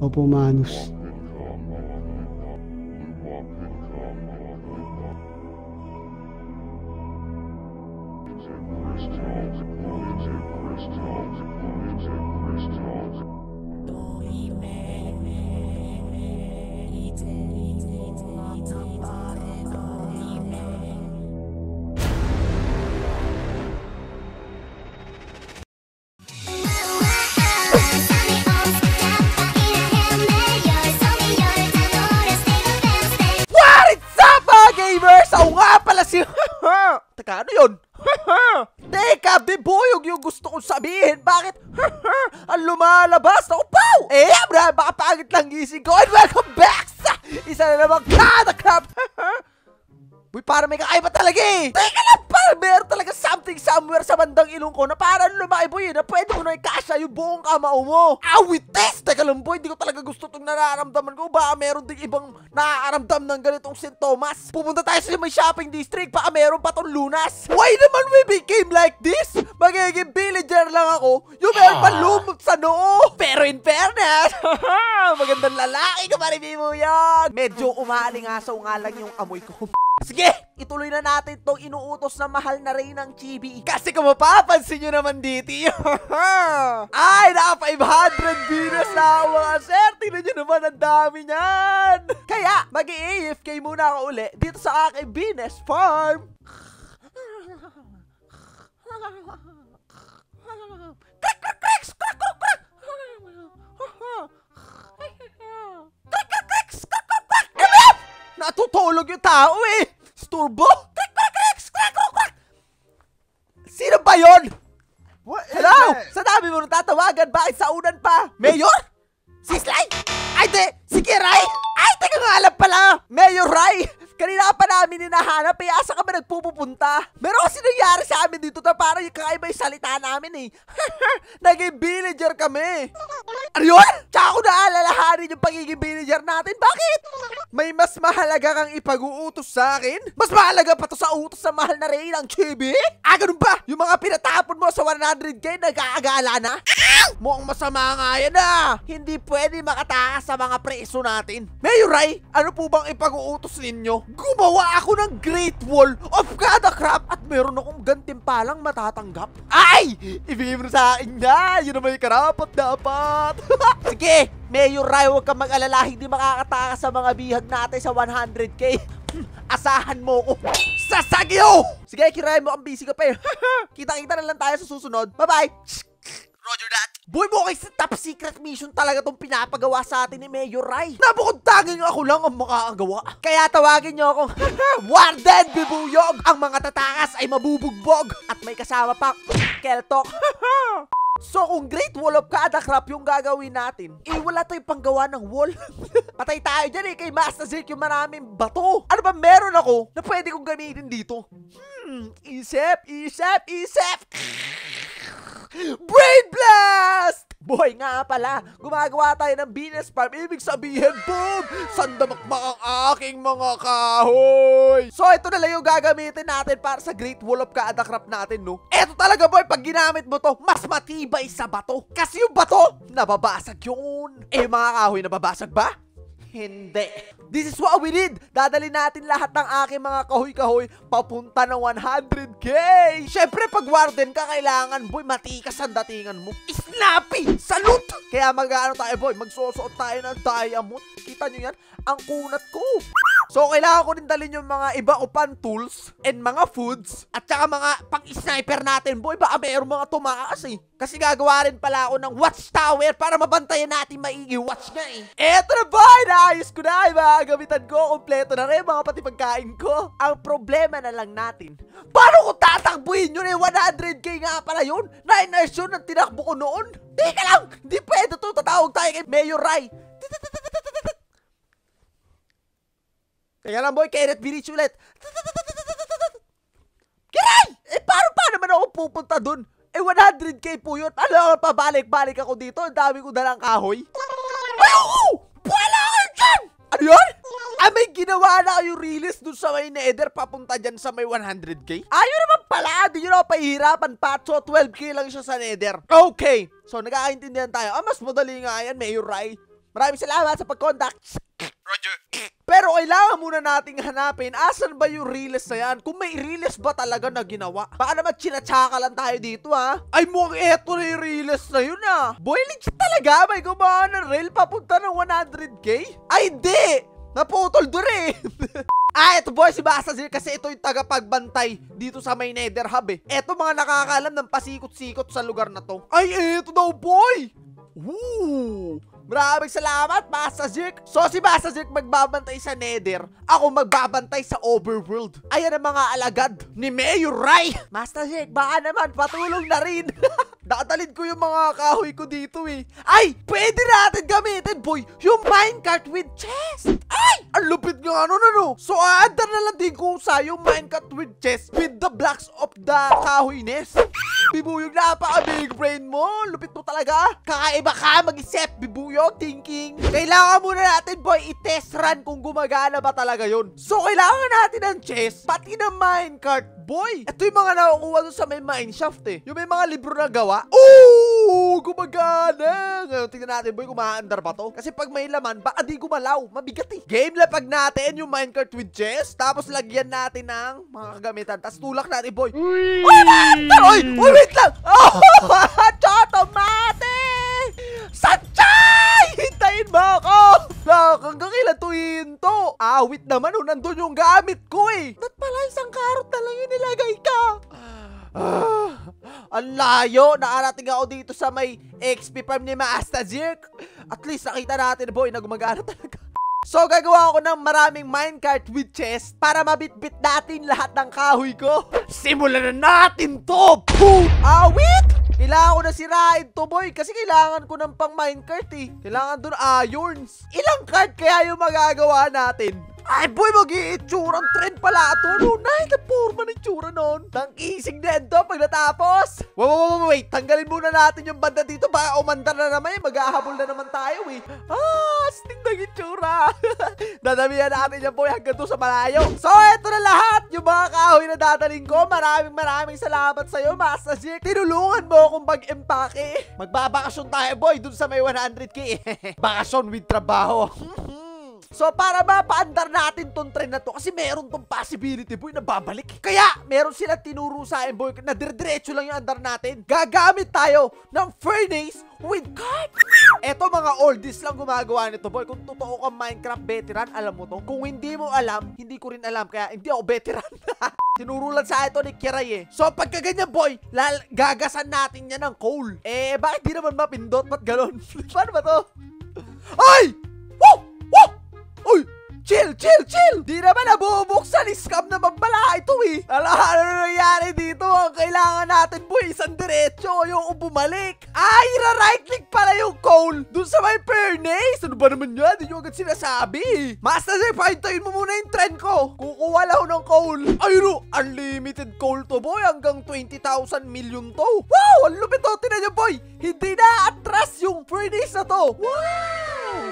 Opo, Manus. Teka, ano yun? Teka, bibuyog yung gusto kong sabihin. Bakit? Ang lumalabas ako. Pow! Eh, bra, baka pangit lang gising ko. And welcome back sa isa na namang kada crap. Uy, para may kakaiba talaga eh. Teka lang, parang meron talaga something somewhere sa bandang ilong ko na parang lumaki boy eh, na pwede mo na ikasya yung buong kamao mo. Awites! Teka lang boy, di ko talaga gusto itong nararamdaman ko. Baka meron ding ibang nakakaramdam ng ganitong sintomas. Pupunta tayo sa may shopping district, baka meron pa tong lunas. Why naman we became like this? Magiging villager lang ako. Yung meron pa lumot sa noo. Pero in fairness, magandang lalaki ka pa rin mo yan. Medyo umaalingasaw nga lang yung amoy ko. Sige, ituloy na natin tong inuutos na mahal na rin ng chibi. Kasi kung mapapansin nyo naman dito, ay, naka 500 Venus na ako mga sir. Tingnan nyo naman, ang dami niyan. Kaya, mag afk muna ako uli dito sa aking Venus Farm. Tao eh! Sturbo? Crack, crack, cracks! Crack, crack, crack! Sino ba yun? What is Hello? that? Sa dami mo tatawagan, bakit sa unan pa? Mayor? Si Sly? Ay, di! Si Kiray? Ay, teka nga alam pala! Mayor Rai! Kanina ka pa namin hinahanap, eh, asa ka ba nagpupunta? Meron kasi nangyari sa amin dito na parang yung kakaiba yung salita namin eh. Naging villager kami. Ano yun? Tsaka ko naalalahanin yung pagiging villager natin. Bakit? May mas mahalaga kang ipag-uutos sa akin? Mas mahalaga pa to sa utos na mahal na rin ang chibi? Ah, ganun ba? Yung mga pinatapon mo sa 100k, nag-aagala na? Mukhang masama nga yan ah! Hindi pwede makatakas sa mga preso natin. Mayor Rai, ano po bang ipag-uutos ninyo? Gumawa ako ng Great Wall of kada crap at meron akong gantimpalang matatanggap. Ay! Ibigay mo sa akin na! Yun naman yung karapat dapat! Sige! Mayor Rai, huwag kang mag-alala. Hindi makakatakas sa mga bihag natin sa 100k. Asahan mo ko. Sasagyo! Sige, kiray mo. Ang busy ka pa eh. Kita-kita na lang tayo sa susunod. Bye-bye! Roger that. Boy, mo kay top secret mission talaga tong pinapagawa sa atin ni Mayor Rai. Nabukod tanging ako lang ang makakagawa. Kaya tawagin niyo akong Warden Bibuyog. Ang mga tatakas ay mabubugbog. At may kasama pa Keltok. So kung Great Wall of Kada Crap yung gagawin natin, eh wala tayong panggawa ng wall. Patay tayo dyan eh, kay Master Zeke yung maraming bato. Ano ba meron ako na pwede kong gamitin dito? Hmm, isip, isip, isip. Brain Blast! Boy nga pala, gumagawa tayo ng Venus Farm. Ibig sabihin, boom! Sandamakmak ang aking mga kahoy! So, ito na lang yung gagamitin natin para sa Great Wall of Kaadakrap natin, no? Ito talaga, boy, pag ginamit mo to, mas matibay sa bato. Kasi yung bato, nababasag yun. Eh, mga kahoy, nababasag ba? Hindi. This is what we need. Dadali natin lahat ng aking mga kahoy-kahoy papunta ng 100k. Siyempre, pag warden ka, kailangan, boy, matikas ang datingan mo. Snappy! Salute! Kaya mag-ano tayo, boy, magsusuot tayo ng diamond. Kita nyo yan? Ang kunat ko. So, kailangan ko rin dalhin yung mga iba ko pang tools and mga foods at saka mga pang-sniper natin. Boy, baka mayroong mga tumakas eh. Kasi gagawa rin pala ako ng watchtower para mabantayan natin maigi watch nga eh. Eto na boy! Naayos ko na yung mga gamitan ko. Kompleto na rin mga pati pagkain ko. Ang problema na lang natin, paano ko tatakbuhin yun eh? 100k nga pala yun. 9 hours yun ang tinakbo ko noon. Teka lang! Hindi pwede to. Tatawag tayo kay Mayor Rai. Kaya lang boy, Kenneth Village ulit. Kiray! Eh, paano pa naman ako pupunta dun? Eh, 100k po yun. Ano, pabalik-balik ako dito. Ang dami ko dalang kahoy. Ay, oo! Wala kayo dyan! Ano yun? Ah, may ginawa na kayo release dun sa may nether papunta dyan sa may 100k? Ayun naman pala, di nyo na pahihirapan patso, 12k lang siya sa nether. Okay, so nagkakaintindihan tayo. Ah, mas madali nga yan, Mayor Rai. Maraming salamat sa pag-contact. Roger. Pero kailangan muna nating hanapin asan ba yung release na yan? Kung may release ba talaga na ginawa? Baka naman chinatsaka lang tayo dito ha? Ay mukhang eto na yung release na yun ah. Boy, legit talaga may gumawa ng rail papunta ng 100k? Ay di! Naputol doon eh. ah, ito boy, si Basazir kasi ito yung tagapagbantay dito sa may nether hub eh. Ito mga nakakaalam ng pasikot-sikot sa lugar na to. Ay, ito daw boy! Woo! Maraming salamat, Zik. So, si Zik magbabantay sa Nether. Ako magbabantay sa Overworld. Ayan ang mga alagad ni Mayor Rai. Master Zik, baka naman patulong na rin. Nakadalid ko yung mga kahoy ko dito eh. Ay, pwede natin gamitin, boy, yung minecart with chest. Ay, ang lupit nga ano ano. So, aandar na lang din ko sa yung minecart with chest with the blocks of the kahoy nest. Bibuyog, napaka-big brain mo. Lupit mo talaga. Kakaiba ka mag-isip, bibuyog, thinking. Kailangan muna natin, boy, i-test run kung gumagana ba talaga yon. So, kailangan natin ng chest, pati ng minecart, boy. Ito yung mga nakukuha doon sa may mineshaft eh. Yung may mga libro na gawa. Ooh! Gumagana! Ngayon, tingnan natin, boy, kung maandar ba to. Kasi pag may laman, baka di gumalaw. Mabigat eh. Game lapag natin yung minecart with chest. Tapos lagyan natin ng mga kagamitan. Tapos tulak natin, boy. Uy, maandar! Uy! Uy, wait lang! Oh! Chotomate! Sanchay! Hintayin mo ako! Hanggang kailan to hinto? Awit naman, oh, nandun yung gamit ko eh. Ba't pala isang karot na lang yung nilagay ka? Ah, ang layo! Nakarating ako dito sa may XP farm ni Master Zirk. At least nakita natin, boy, na gumagana talaga. So, gagawa ako ng maraming minecart with chest para mabitbit natin lahat ng kahoy ko. Simulan na natin to! Boom! Awit! Kailangan ko na sirain to, boy. Kasi kailangan ko ng pang minecart eh. Kailangan dun irons. Ilang card kaya yung magagawa natin? Ay, boy, mag-iitsurang trend pala ito. No, nay, na-forma ng itsura nun. Tangkising din to pag natapos. Wait, wait, wait, wait. Tanggalin muna natin yung banda dito. Baka umandar na naman. Mag-ahabol na naman tayo eh. Ah, sting ng itsura. Dadamihan natin yan, boy, hanggang doon sa malayo. So, eto na lahat. Yung mga kahoy na dadaling ko. Maraming maraming salamat sa'yo, Master Zik. Tinulungan mo akong mag-empake. Magbabakasyon tayo, boy, dun sa may 100k. Bakasyon with trabaho. So, para mapaandar natin tong trend na to, kasi meron tong possibility, boy, na babalik. Kaya, meron sila tinuro sa akin, boy, na dire-diretso lang yung andar natin. Gagamit tayo ng furnace with card. Eto, mga oldies lang gumagawa nito, boy. Kung totoo kang Minecraft veteran, alam mo to. Kung hindi mo alam, hindi ko rin alam, kaya hindi ako veteran. Tinuro lang sa ito ni Kiray eh. So, pagka ganyan, boy, lal gagasan natin yan ng coal. Eh, bakit di naman mapindot? Ba't galon? Paano ba to? Ay! Woo! Woo! Chill, chill, chill! Di naman nabubuksan, scam naman pala ito eh. Ala, ano na nangyari dito? Ang kailangan natin, boy, isang diretso, yung bumalik. Ay, ra-right click pala yung coal dun sa may furnace. Ano ba naman yan? Hindi nyo agad sinasabi. Master Chef, hintayin mo muna yung trend ko. Kukuha lang ng coal. Ayun o, unlimited coal to, boy. Hanggang 20,000 million to. Wow, ang lupit to. Tinan nyo, boy. Hindi na atras yung furnace na to. Wow!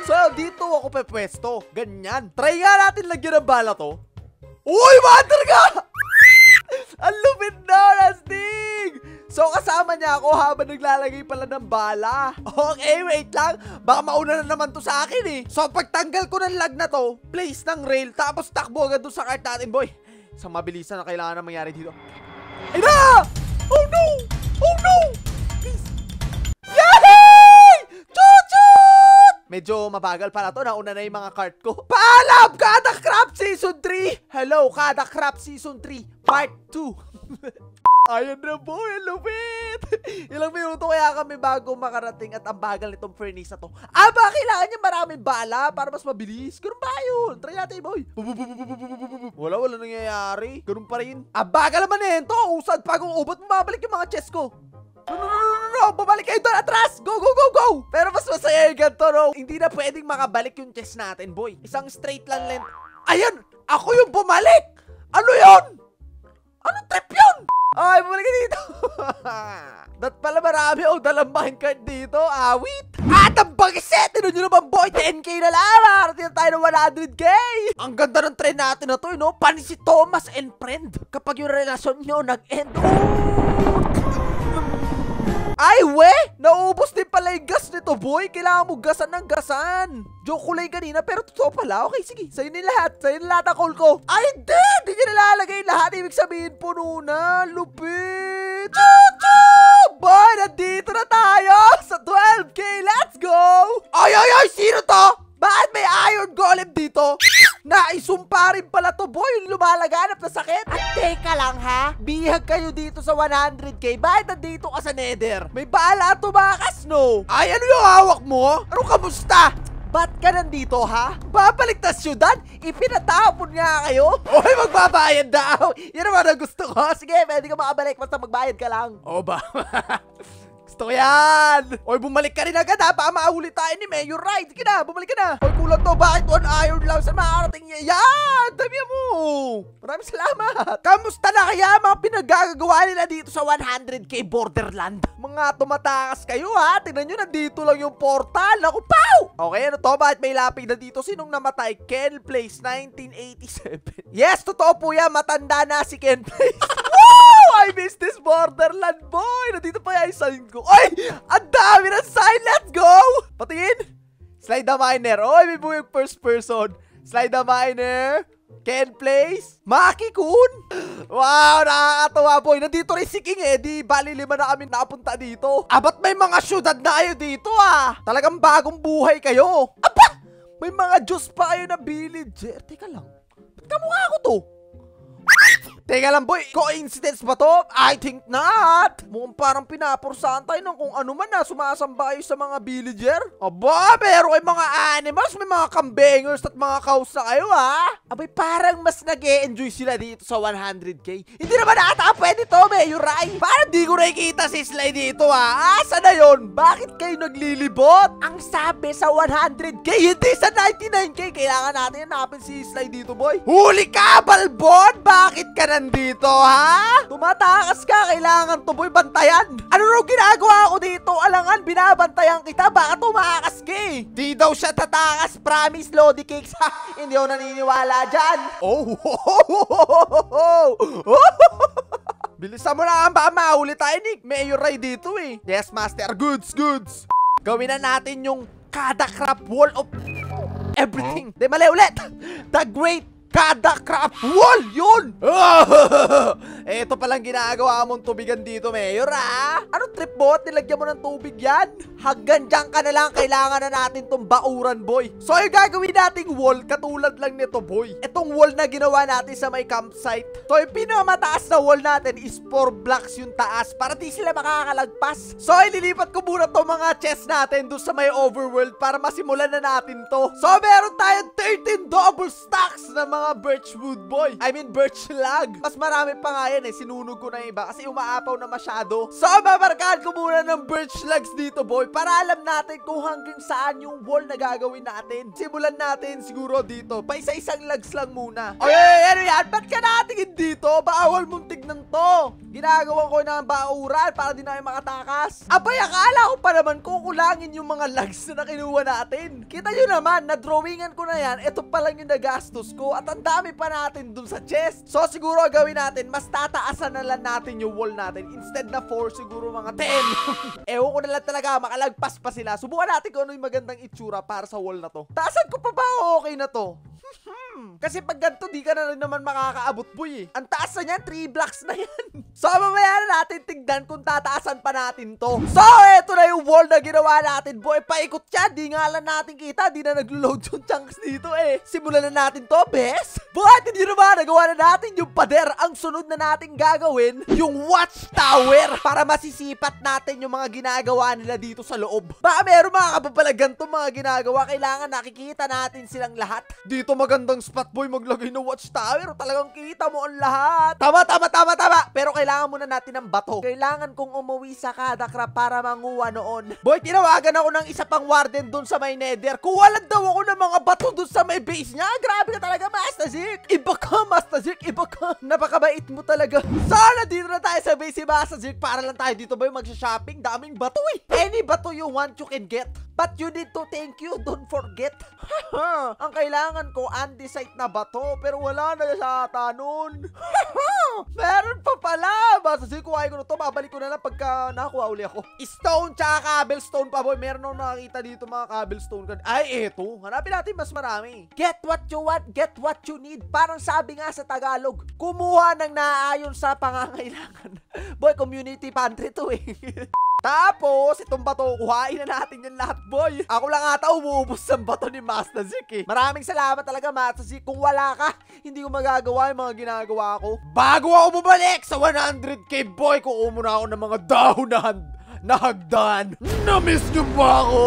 So, dito ako pepwesto. Ganyan. Try nga natin lagyan ng bala to. Uy, matter ka! Ang lupit na, Nastig! So, kasama niya ako habang naglalagay pala ng bala. Okay, wait lang. Baka mauna na naman to sa akin eh. So, pagtanggal ko ng lag na to, place ng rail, tapos takbo agad doon sa cart natin, boy. Isang mabilisan na kailangan na mangyari dito. Ay na! Oh no! Oh no! Medyo mabagal pala to. Nauna na yung mga cart ko. Paalam! Kada Crap Season 3! Hello, Kada Crap Season 3 Part 2. Ayan na ang lupit! Ilang minuto kaya kami bago makarating at ang bagal nitong furnace na to. Ah, ba kailangan niya maraming bala para mas mabilis? Ganun ba yun? Try natin, boy. Wala, wala nangyayari. Ganun pa rin. Ah, bagal naman eh. Ito, usad pagong ubot mo mabalik yung mga chest ko. No, no, no, no, no, babalik kayo doon atras! Go, go, go, go! Pero mas masaya yung ganito, no? Hindi na pwedeng makabalik yung chest natin, boy. Isang straight lang length. Ayan! Ako yung bumalik! Ano yon? Ano trip yun? Ay, bumalik ka dito! Dat pala marami oh, dalang minecart dito. Awit! At ang bagiset, tinan nyo naman boy, 10k na lang. Makarating na tayo ng 100k. Ang ganda ng trend natin na to, eh, no? Pani si Thomas and friend. Kapag yung relasyon nyo nag-end, ay, we! Naubos din pala yung gas nito, boy. Kailangan mo gasan ng gasan. Joke ko lang kanina, pero totoo pala. Okay, sige. Sa'yo na lahat. Sa'yo na lahat ang call ko. Ay, hindi! Hindi niya nalalagay lahat. Ibig sabihin, puno na. Lupit! Chuchu! Boy, nandito na tayo sa 12K. Let's go! Ay, ay, ay! Sino to? Bakit may iron golem dito? Naisumpa rin pala to, boy, yung lumalaganap na sakit. At teka lang, ha? Bihag kayo dito sa 100k. Bakit nandito ka sa nether? May bala tumakas, no? Ay, ano yung hawak mo? Ano kamusta? Ba't ka nandito, ha? Babalik na syudad? Ipinatapon nga kayo? Oy, magbabayad daw! Yan naman ang gusto ko. Sige, pwede ka makabalik basta magbayad ka lang. O ba? Gusto ko yan! Oy, bumalik ka rin agad ha! Baka maahuli tayo ni Mayor Right! Sige na, bumalik ka na! Oy, kulang to! Bakit one iron lang sa makakarating niya? Yan! Dami mo! Maraming salamat! Kamusta na kaya mga pinagagagawa nila dito sa 100k Borderland? Mga tumatakas kayo ha! Tingnan nyo, nandito lang yung portal! Ako, pow! Okay, ano to? Bakit may lapig na dito? Sinong namatay? Ken Place, 1987. Yes, totoo po yan! Matanda na si Ken Place! Woo! I miss this Borderland boy! Nandito pa yung sign ko. Ay! Ang dami ng sign! Let's go! Patingin! Slide the miner. Oy, may buhay first person. Slide the miner. Ken Place. Maki Kun. Wow, nakakatawa boy. Nandito rin si King. Di bali lima na kami napunta dito. Ah, ba't may mga syudad na kayo dito ah? Talagang bagong buhay kayo. Aba! May mga Diyos pa kayo na villager. Teka lang. Ba't kamukha ko to? Teka lang boy, coincidence ba to? I think not. Mukhang parang pinapursahan tayo ng kung ano man na sumasamba sa mga villager. Aba, pero kayo mga animals, may mga kambangers at mga cows na kayo ha. Abay, parang mas nag enjoy sila dito sa 100k. Hindi naman ata pwede to, Mayor Rai. Parang di ko nakikita si Sly dito ha. Asa na yun? Bakit kayo naglilibot? Ang sabi sa 100k, hindi sa 99k. Kailangan natin hanapin si Sly dito, boy. Huli ka, Balbon! Bakit ka nandito, ha? Tumatakas ka, kailangan to, boy, bantayan. Ano raw ginagawa ko dito? Alangan, binabantayan kita, baka tumakas ka eh. Di daw siya tatakas, promise, Lodi Cakes, ha? Hindi ako naniniwala dyan. Oh, Bilisan mo na baka mahuli tayo ni Mayor Ray dito eh. Yes, Master. Goods, goods. Gawin na natin yung kada crap wall of everything. Di mali ulit. The Great Kada crap wall! Yun! Ito palang ginagawa mong tubigan dito, Mayor, ah! Anong trip mo at nilagyan mo ng tubig yan? Hanggang dyan ka na lang, kailangan na natin tong bauran, boy. So, yung gagawin nating wall, katulad lang nito, boy. Itong wall na ginawa natin sa may campsite. So, yung pinamataas na wall natin is 4 blocks yung taas para di sila makakalagpas. So, ililipat ko muna to mga chest natin doon sa may overworld para masimulan na natin to. So, meron tayong 13 double stacks na mga mga birchwood boy. I mean birch log. Mas marami pa nga yan eh. Sinunog ko na iba kasi umaapaw na masyado. So, babarkahan ko muna ng birch logs dito boy para alam natin kung hanggang saan yung wall na gagawin natin. Simulan natin siguro dito. Pa isa-isang logs lang muna. Oy, ano yan? Ba't ka natingin dito? Bawal mong tignan to. Ginagawa ko ng bauran para di na makatakas. Abay, akala ko pa naman kukulangin yung mga logs na nakinuha natin. Kita nyo naman, na-drawingan ko na yan. Ito pa lang yung nagastos ko at ang dami pa natin dun sa chest. So siguro gawin natin, mas tataasan na lang natin yung wall natin. Instead na 4, siguro mga 10. Ewan ko na lang talaga, makalagpas pa sila. Subukan natin kung ano yung magandang itsura para sa wall na to. Taasan ko pa ba okay na to? Hmm. Kasi pag ganito, di ka na rin naman makakaabot, boy eh. Ang taas na yan, 3 blocks na yan. so, mamaya na natin tignan kung tataasan pa natin to. So, eto na yung wall na ginawa natin, boy. Paikot yan, di nga lang natin kita. Di na naglo-load yung chunks dito eh. Simulan na natin to, bes. But, hindi naman, nagawa na natin yung pader. Ang sunod na natin gagawin, yung watchtower. Para masisipat natin yung mga ginagawa nila dito sa loob. Baka meron mga kababalagan to mga ginagawa. Kailangan nakikita natin silang lahat. Dito magandang spot boy maglagay ng watchtower. Talagang kita mo ang lahat. Tama, tama, tama, tama. Pero kailangan muna natin ng bato. Kailangan kong umuwi sa Kadakra para manguha noon. Boy, tinawagan ako ng isa pang warden dun sa may nether. Kuha lang daw ako ng mga bato dun sa may base niya. Grabe ka talaga, Master Zik. Iba ka, Master Zik. Iba ka. Napakabait mo talaga. Sana dito na tayo sa base si Master Zik para lang tayo dito boy magsha-shopping. Daming bato eh. Any bato you want, you can get. But you need to thank you. Don't forget. Ang kailangan ko, andesite na bato. Pero wala na yata nun. Meron pa pala. Basta sige, kuhain ko na to. Babalik ko na lang pagka nakuha uli ako. Stone tsaka cobblestone pa, boy. Meron akong nakakita dito mga cobblestone. Ay, eto. Hanapin natin mas marami. Get what you want, get what you need. Parang sabi nga sa Tagalog, kumuha ng naaayon sa pangangailangan. boy, community pantry to eh. Tapos, itong bato, kuhain na natin yan lahat, boy. Ako lang ata umuubos ng bato ni Master Zik eh. Maraming salamat talaga, Master Zik. Kung wala ka, hindi ko magagawa yung mga ginagawa ko. Bago ako bumalik sa 100k, boy, kukuha muna ako ng mga dahonan na hagdan. Na-miss niyo ba ako?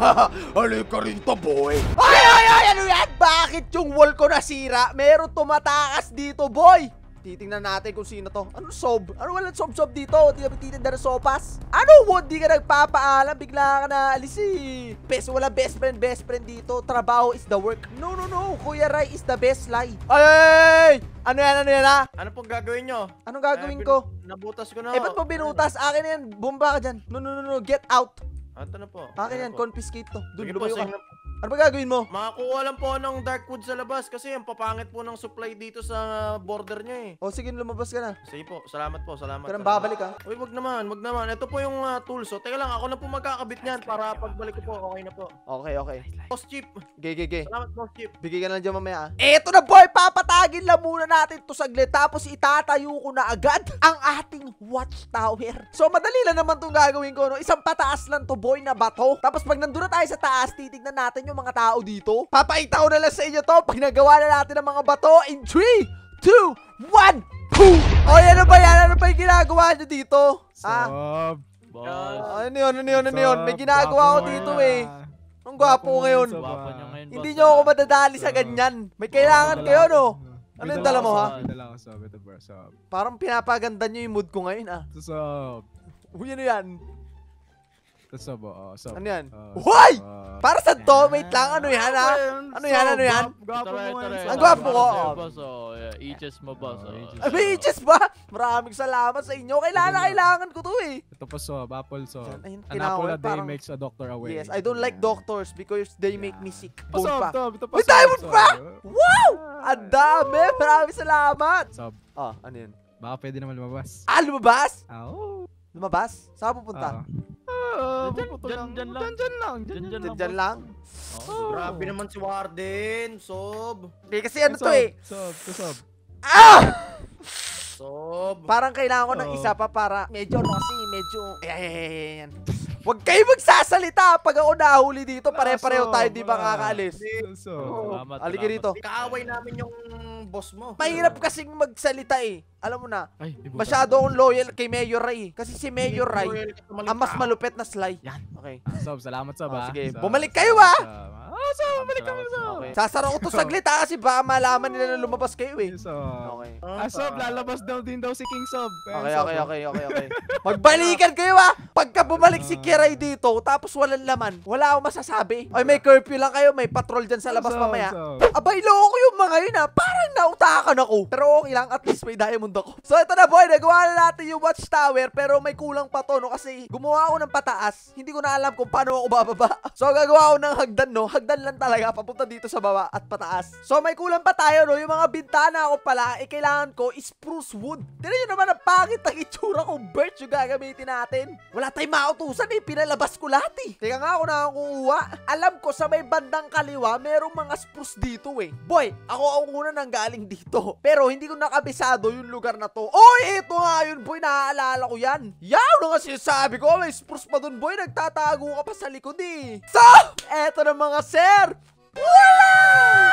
Halika rito, boy. Ay, ay, ay, ano yan? Bakit yung wall ko nasira? Meron tumatakas dito, boy. Titingnan natin kung sino to. Ano sob? Ano walang sob-sob dito? Di ka titinda ng sopas? Ano wood? Di ka nagpapaalam? Bigla ka na alis eh. Best, wala best friend, best friend dito. Trabaho is the work. No, no, no. Kuya Rai is the best lie. Ay, ay, ay! Ano yan, ano yan ha? Ano pong gagawin nyo? Anong gagawin Eh, ko? Nabutas ko Eh, na. ba't mo binutas? Akin na yan. Bumba ka dyan. No, no, no, no. Get out. Ah, Ito na po. Akin Ito yan. na po. Confiscate to. Doon, lumayo ka. Ano ba gagawin mo? Makakuha lang po ng dark wood sa labas kasi ang papangit po ng supply dito sa border niya eh. O, sige, lumabas ka na. Sige po, salamat po, salamat. Pero babalik ha. Uy, wag naman, wag naman. Ito po yung ah, tools. So, teka lang, ako na po magkakabit niyan para pagbalik ko po, okay na po. Okay, okay. Boss Chip. Gay, gay, gay. Salamat, Boss Chip. Bigay ka na lang dyan mamaya. ah. Eto na boy, papatagin lang muna natin to saglit tapos itatayo ko na agad ang ating watchtower. So madali lang naman tong gagawin ko. No? Isang pataas lang to boy na bato. Tapos pag nandun na tayo sa taas, titignan natin yung mga tao dito. Papaita ko na lang sa inyo to pag nagawa na natin ang mga bato in 3, 2, 1, boom! O yan ba yan? Ano ba yung ginagawa nyo dito? Ah, Sob. Boss. ano yun, ano yun, ano yun? May ginagawa ko dito eh. Ang gwapo ko ngayon. Hindi nyo ako ah. madadali sa ganyan. May kailangan kayo, no? Ano yung dala mo, ha? Dala ko. Ito, bro, sob. Parang pinapaganda nyo yung mood ko ngayon, ah. Sob. Uy, ano yan? Sob. Oo, sob. Ano yan? Ah, Hoy! sob. Para sa to, wait lang, ano yan, ha? Ano yan, ano yan? Gwapo mo sob. Ang gwapo ko, oh. boss, oh. Yeah, Iches mo, boss. Oh, oh. may itches ba? Maraming salamat sa inyo. Kailangan na kailangan ko to, eh. Ito po, sob. Apple. Yan, ayun, An apple a day makes a doctor away. Yes, I don't like Yan. doctors because they make me sick. Oh, Bone pa. pa, May diamond pa! Wow! Ang dami! Maraming salamat! Sob, Ah, ano yun? baka pwede naman lumabas. Ah, lumabas? Ah, oo. Lumabas? Saan pupunta? Ah, Dyan, pupunta dyan, lang. dyan lang. Dyan, dyan lang. Dyan, lang? Oh. Grabe naman si Warden. Sob. Eh, kasi ano to Sob, eh. Sob, sob. Ah! Sob. Parang kailangan ko ng Oo. isa pa para medyo ano kasi medyo ayan, ayan, ayan, ayan. Huwag kayo magsasalita pag ako nahuli dito. Pare-pareho tayo, di ba kakaalis? Sob. Salamat, salamat. dito. Kaaway namin yung boss mo. Mahirap kasing magsalita eh. Alam mo na, Ay, masyado akong loyal kay Mayor Ray. Kasi si Mayor Ray, ang mas malupit na sly. Yan. Okay. Sob, salamat, sob. Oh, ah. sige. Sob, Bumalik kayo, ah! Sob. Ah, sob, bumalik kami, sob. okay. Sasara ko to saglit ha kasi baka malaman nila na lumabas kayo eh. Sob. Okay. Ah, sob, lalabas daw din daw si King Sob. Okay, okay, ah. okay, okay, okay. Magbalikan kayo ha! Pagka bumalik si Kiray dito, tapos walang laman, wala akong masasabi. Ay, may curfew lang kayo, may patrol dyan sa labas Sob, mamaya. sob. Abay, loko yung mga yun ha. Parang nautakan ako. Pero okay lang, at least may diamond ako. So ito na boy, nagawa na natin yung watchtower, pero may kulang pa to, no? Kasi gumawa ako ng pataas. Hindi ko na alam kung paano ako bababa. So gagawa ako ng hagdan, no? Hagdan lang talaga, papunta dito sa baba at pataas. So may kulang pa tayo, no? Yung mga bintana ko pala, eh, kailangan ko spruce wood. Tignan nyo naman ang pangit ang itsura ko. Birch yung gagamitin natin. Wala tayong mautusan eh. Pinalabas ko lahat eh. Teka nga ako na kukuha. Alam ko sa may bandang kaliwa, merong mga spruce dito eh. Boy, ako ang una nang galing dito. Pero hindi ko nakabisado yung lugar na to. Oy, ito nga yun boy. Naaalala ko yan. Yaw na nga sinasabi ko. May spruce pa dun boy. Nagtatago ka pa sa likod eh. So, eto na mga sir. Wala!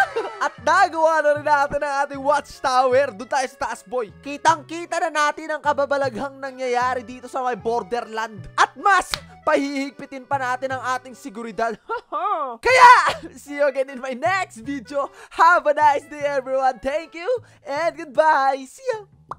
At nagawa na rin natin ang ating watchtower. Doon tayo sa taas, boy. Kitang-kita na natin ang kababalaghang nangyayari dito sa may borderland. At mas, pahihigpitin pa natin ang ating seguridad. Kaya, see you again in my next video. Have a nice day, everyone. Thank you and goodbye. See ya!